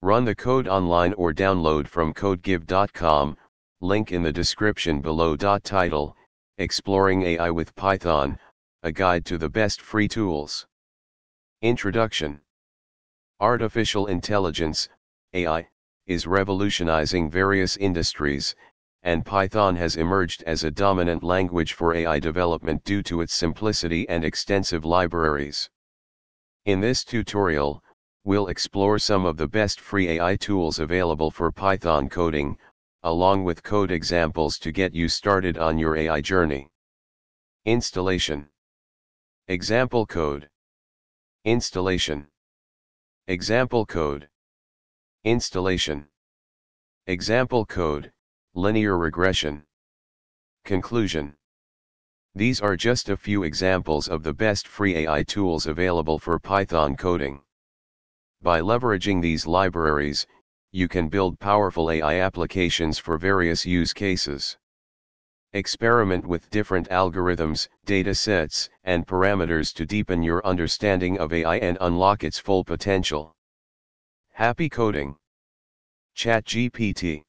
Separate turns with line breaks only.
Run the code online or download from codegive.com, link in the description below. Title Exploring AI with Python A Guide to the Best Free Tools. Introduction Artificial Intelligence, AI, is revolutionizing various industries, and Python has emerged as a dominant language for AI development due to its simplicity and extensive libraries. In this tutorial, we'll explore some of the best free AI tools available for Python coding, along with code examples to get you started on your AI journey. Installation. Example code. Installation. Example code. Installation. Example code. Linear regression. Conclusion. These are just a few examples of the best free AI tools available for Python coding. By leveraging these libraries, you can build powerful AI applications for various use cases. Experiment with different algorithms, datasets, and parameters to deepen your understanding of AI and unlock its full potential. Happy coding! ChatGPT